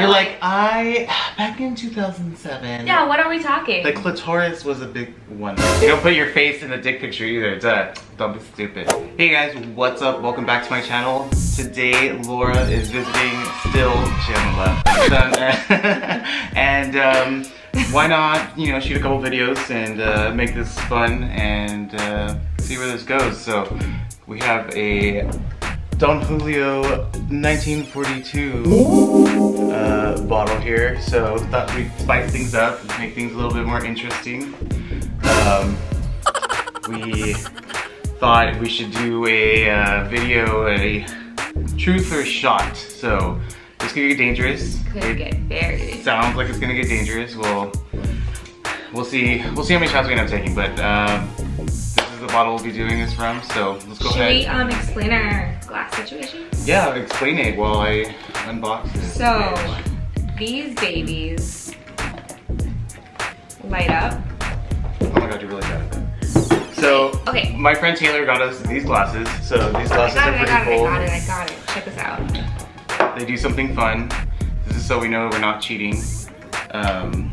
You're like, I, back in 2007. Yeah, what are we talking? The clitoris was a big one. You don't put your face in the dick picture either. Duh. Don't be stupid. Hey guys, what's up? Welcome back to my channel. Today, Laura is visiting still. She and um, why not, you know, shoot a couple videos and uh, make this fun and uh, see where this goes. So we have a Don Julio 1942 uh, bottle here, so thought we'd spice things up, make things a little bit more interesting. Um, we thought we should do a uh, video, a truth or shot. So it's gonna get dangerous. Could it get very. Sounds like it's gonna get dangerous. We'll we'll see. We'll see how many shots we end up taking, but. Um, bottle we'll be doing this from, so let's go Should ahead. we um, explain our glass situation? Yeah, explain it while I unbox it. So, these babies light up. Oh my god, you're really good at that. So, Okay. my friend Taylor got us these glasses. So these glasses are pretty it, I cool. got it, I got it. Check this out. They do something fun. This is so we know we're not cheating. Um,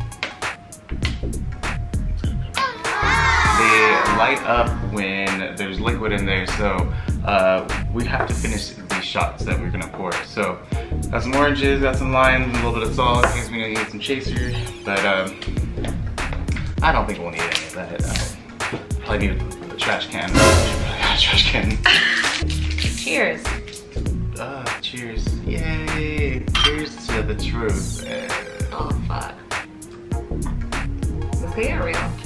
they light up when there's liquid in there, so uh, we have to finish these shots that we're gonna pour. So, got some oranges, got some limes, a little bit of salt in case we need some chaser. But um, I don't think we'll need any of that. Uh, probably need a trash can. a trash can. Cheers. Uh, cheers. Yay! Cheers to the truth. Uh, Oh, fuck. Let's get real.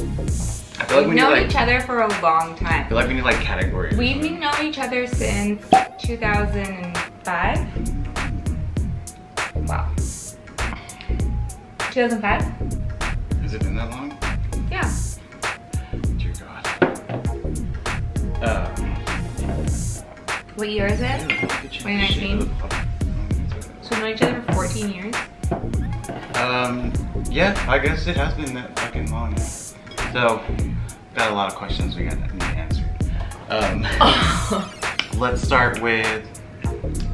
I feel like we We've known like each other for a long I time. feel like we need like categories. We've known each other since 2005. Wow. 2005? Has it been that long? Yeah. Dear God. Uh, What year is it? 2019? So we've known each other for 14 years. Um, yeah, I guess it has been that fucking long. So, got a lot of questions we got to need answered. Um, let's start with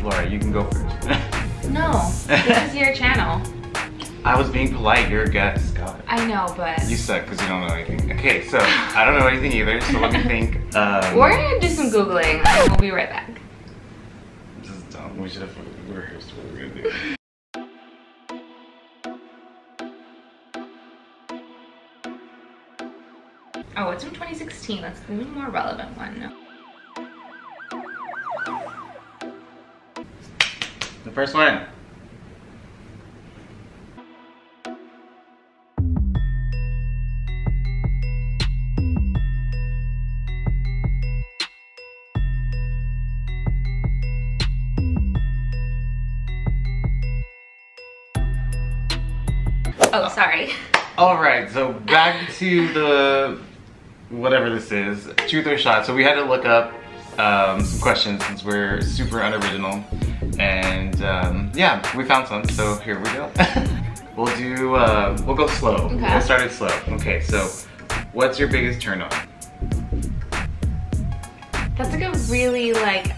Laura. You can go first. No, this is your channel. I was being polite. You're a guest. God. I know, but You suck because you don't know anything. Okay, so I don't know anything either. So let me think. Um, we're gonna do some googling we'll be right back. This is dumb. We should have rehearsed what we were gonna do. Oh, it's from 2016. Let's do a more relevant one. The first one. Oh, sorry. All right, so back to the whatever this is, truth or shot. So we had to look up um, some questions since we're super unoriginal, and um, yeah, we found some. So here we go. we'll do. Uh, we'll go slow. Okay. We'll start it slow. Okay, so what's your biggest turn on? That's like a really like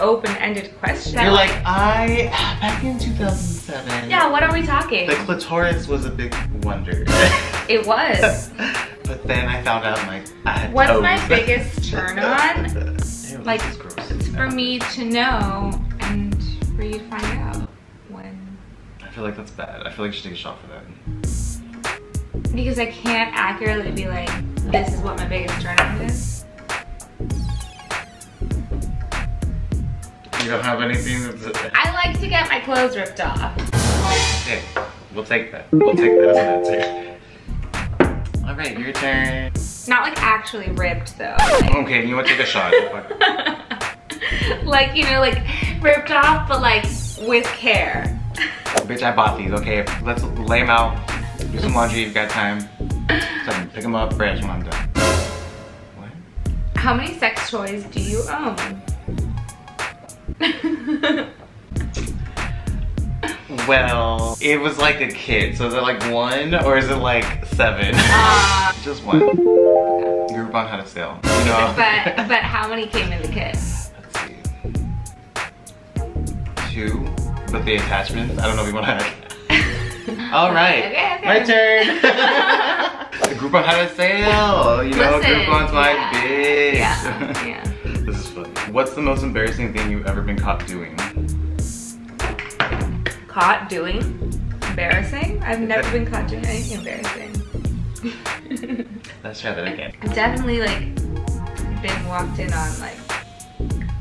open-ended question. You're like I back in 2007. yeah, what are we talking? The clitoris was a big wonder. It was. but then I found out like I had What's toes. my biggest turn on? Ew, Like, this is gross. It's for me to know and for you to find out when. I feel like that's bad. I feel like you should take a shot for that. Because I can't accurately be like, this is what my biggest turn on is. You don't have anything that's I like to get my clothes ripped off. okay. We'll take that. We'll take that as an answer. All right, your turn. Not like actually ripped though. Like, Okay, you want to take a shot? Like you know, like ripped off, but like with care. Bitch, I bought these. Okay, let's lay them out. Do some laundry. You've got time. So pick them up fresh when I'm done. What? How many sex toys do you own? Well, it was like a kid. So is it like one or is it like seven? Uh, Just one. Groupon had a sale. You know. but but how many came in the kit? Let's see. Two. But the attachments, I don't know if you want to. All right, Okay, okay. my turn. the Groupon had a sale. You know, Listen, Groupon's my yeah. bitch. Yeah, yeah. this is funny. What's the most embarrassing thing you've ever been caught doing? Caught doing embarrassing? I've never been caught doing anything embarrassing. Let's try that again. I've definitely like been walked in on like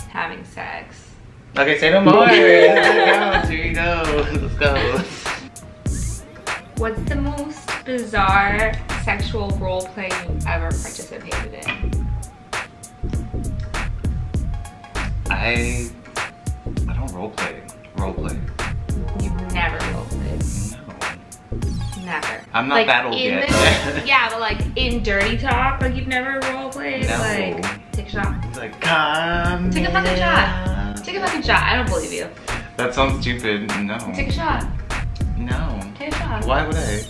having sex. Okay, say no more. Here you go. Let's go. What's the most bizarre sexual role play you've ever participated in? I I don't role play. Role play. I'm not like, that old yet. the- yeah, but like in dirty talk, like you've never role played. No. Like take a shot. He's like, come. Take a fucking here." shot. Take a fucking shot. I don't believe you. That sounds stupid. No. Take a shot. No. Take a shot. Why would I?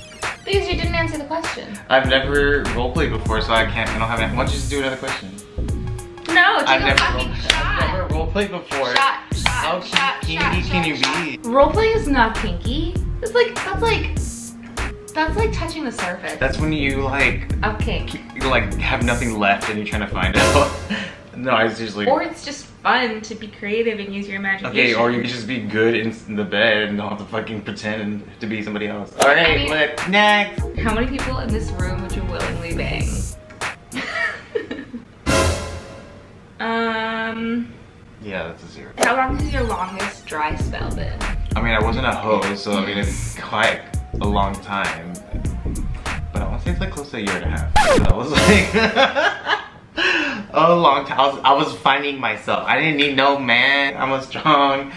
Because you didn't answer the question. I've never role played before, so I can't. I don't have. Any, why don't you just do another question? No, take I've a never. fucking Role, shot. I've never role played before. Shot, shot, How shot, kinky shot, can shot, you shot. be? Roleplay is not kinky. It's like that's like that's like touching the surface. That's when you like okay. you like have nothing left and you're trying to find out. no, I was just like. Or it's just fun to be creative and use your imagination. Okay, or you can just be good in the bed and don't have to fucking pretend to be somebody else. All right, I mean- what next? How many people in this room would you willingly bang? um, Yeah, that's a zero. how long has your longest dry spell been? I mean, I wasn't a hoe, so I mean, it's quite a long time. But I want to say it's like close to a year and a half. So I was like, a long time. I was, I was finding myself. I didn't need no man. I'm a strong.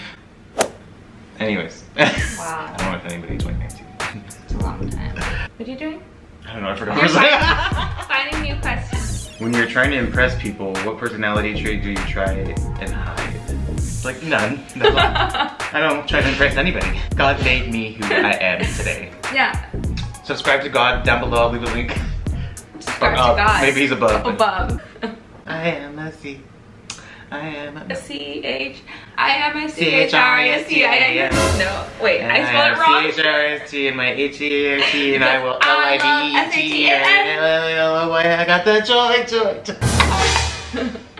Anyways. Wow. I don't know if anybody's 2019. It's a long time. What are you doing? I don't know, I forgot. You're what I was Finding new questions. When you're trying to impress people, what personality trait do you try and hide? Like none. No. I don't try to impress anybody. God made me who I am today. Yeah. Subscribe to God down below. I'll leave a link. Subscribe Or to. Oh, God. Maybe he's above. Above. I am a C. I am a C H I M I C H R I S T I N. No, wait, I spelled it wrong. C H R S T and my H E R T and I will L I I V E T and I got the joy, joy. Oh.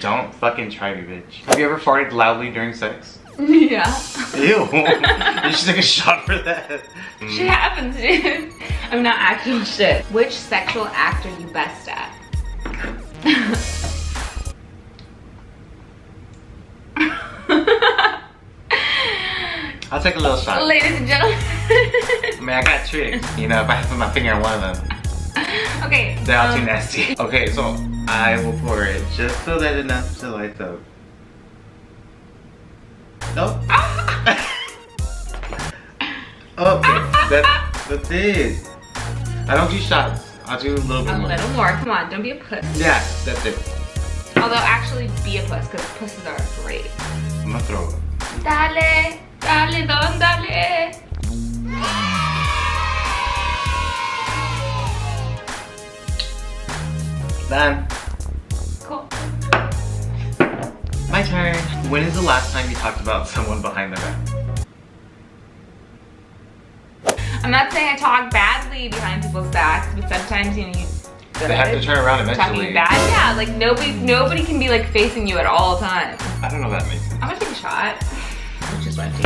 Don't fucking try me, bitch. Have you ever farted loudly during sex? yeah. Ew. you should take a shot for that. Mm. Shit happens, dude. I'm not actual shit. Which sexual act are you best at? I'll take a little shot. Ladies and gentlemen. I mean, I got tricks. You know, if I put my finger on one of them, okay. they're all too um, nasty. Okay, so I will pour it just so that enough to light up. Nope. okay, that's, that's it. I don't do shots. I'll do a little bit A more. little more. Come on, don't be a puss. Yeah, that's it. Although actually be a puss, because pusses are great. I'm gonna throw it. Dale, dale, don, dale. Done. My turn. When is the last time you talked about someone behind their back? I'm not saying I talk badly behind people's backs, but sometimes you know you They have to turn around eventually. talking bad. Yeah, like nobody nobody can be like facing you at all times. I don't know if that makes sense. I'm gonna take a shot. Which is empty.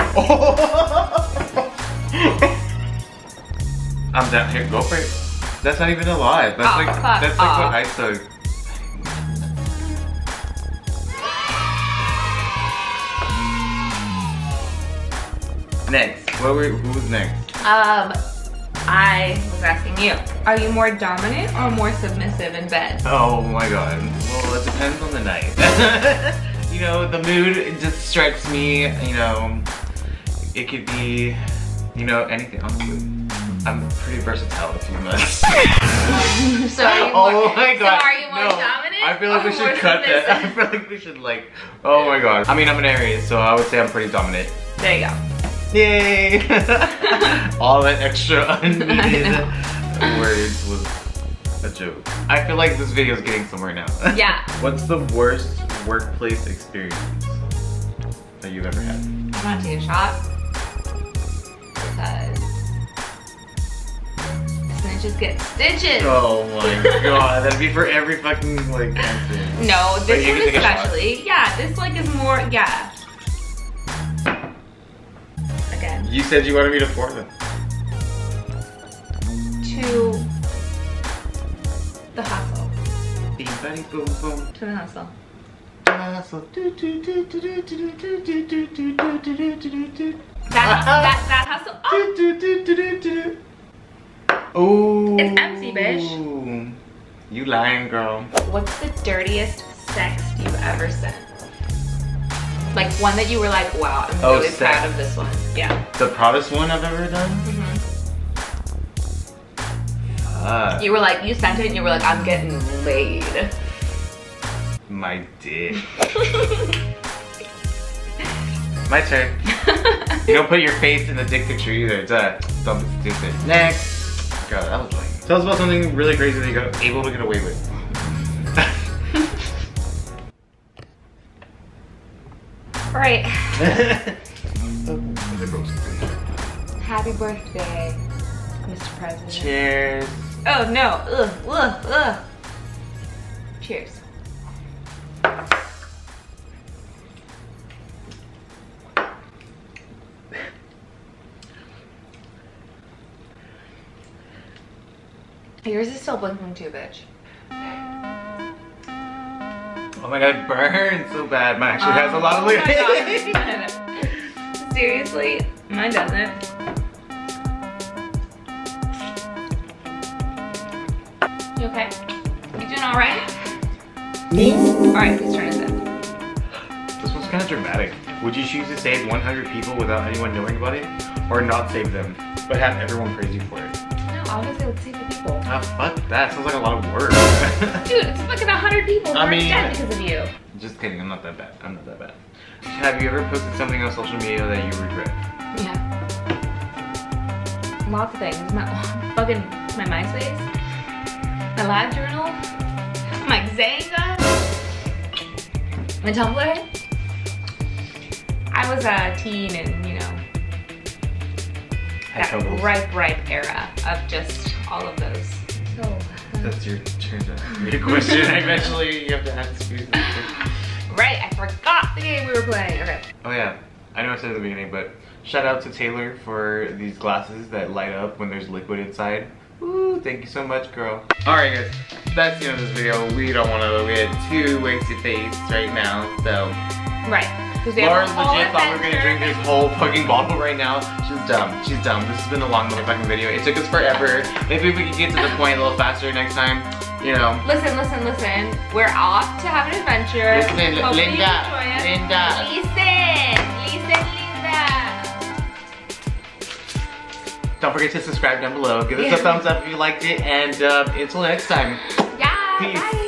I'm down here. Go for it. That's not even alive. That's Oh, like that's like what. I took. Next. What were, who was next? Um, I was asking you, are you more dominant or more submissive in bed? Oh my god. Well, it depends on the night. you know, the mood just strikes me, you know, it could be, you know, anything. Honestly, I'm pretty versatile if you must. so are you oh my god. So are you more no. dominant? I feel like we should more cut that. I feel like we should like, oh my god. I mean, I'm an Aries, so I would say I'm pretty dominant. There you go. Yay! All that extra unneeded words was a joke. I feel like this video is getting somewhere now. Yeah. What's the worst workplace experience that you've ever had? I'm gonna take a shot. Because just get stitches. Oh my god, that'd be for every fucking like cancer. No, this one can take a shot. especially. Yeah, this like is more, yeah. You said you wanted me to form them. To the hustle. Bing, buddy, boom, boom. To the hustle. The hustle. That, that, that hustle. Oh. Oh. It's empty, bitch. You lying, girl. What's the dirtiest sex you've ever sent? Like one that you were like, wow, I'm Oh, really sex. proud of this one. Yeah. The proudest one I've ever done? hmm Uh, You were like, you sent it and you were like, I'm getting laid. my dick. My turn. You don't put your face in the dick picture either. It's uh, dumb and stupid. Next. God, that was lame. Tell us about something really crazy that you got able to get away with. Right. Happy Happy birthday, Mr. President. Cheers. Oh no, ugh, ugh, ugh. Cheers. Yours is still blinking too, bitch. Oh my god, it burns so bad. Mine actually has a lot of Oh liquid. God. Seriously, mine doesn't. You okay? You doing all right? All right, please turn us in. This one's kind of dramatic. Would you choose to save 100 people without anyone knowing about it? Or not save them, but have everyone praise you for it? Obviously, let's save the people. Ah, fuck that. Sounds like a lot of work. Dude, it's fucking 100 people. I mean- dead because of you. Just kidding, I'm not that bad. I'm not that bad. Have you ever posted something on social media that you regret? Yeah. Lots of things. My fucking my MySpace, my live journal, my Xanga, my Tumblr. I was a teen and you know Had that troubles. ripe, ripe era of just all of those. So uh, That's your turn to read a question. Eventually, you have to ask me. right, I forgot the game we were playing. Okay. Oh yeah, I know I said at the beginning, but shout out to Taylor for these glasses that light up when there's liquid inside. Woo, thank you so much, girl. Alright guys, that's the end of this video. We don't want to get too wasted face right now, so. Right. Because Laura legit thought we were gonna drink this whole fucking bottle right now. She's dumb. She's dumb. This has been a long motherfucking video. It took us forever. Maybe we can get to the point a little faster next time. You know. Listen, listen, listen. We're off to have an adventure. Listen, Hopefully Linda. Linda. Listen, listen, Linda. Don't forget to subscribe down below. Give us a thumbs up if you liked it. And uh, until next time. Yeah, Peace. bye.